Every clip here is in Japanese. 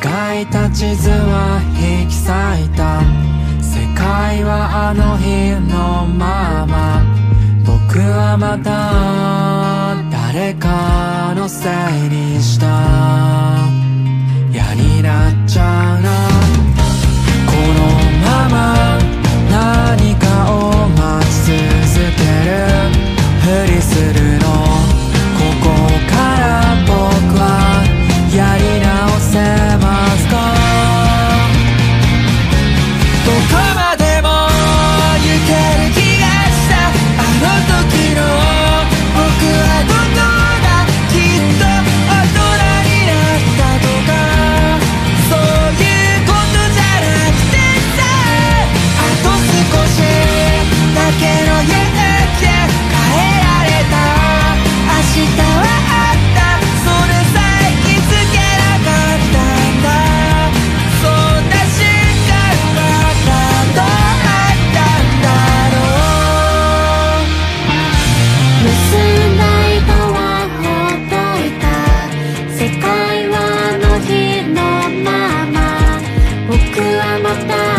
描いた地図は引き裂いた世界はあの日のまま。僕はまた誰かのせいにした。った。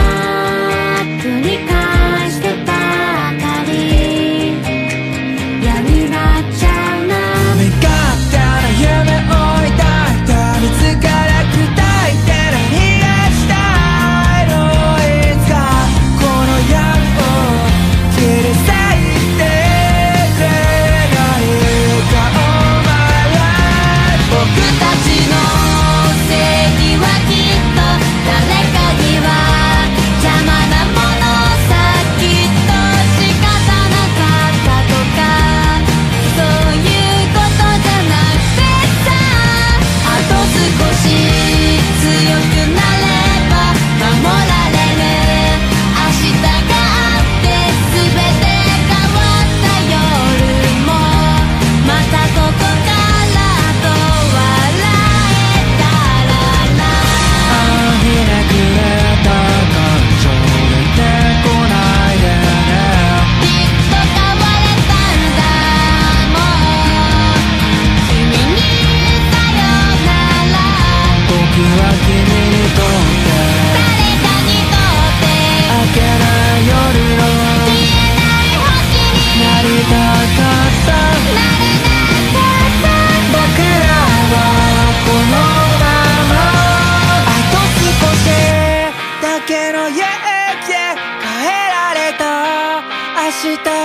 した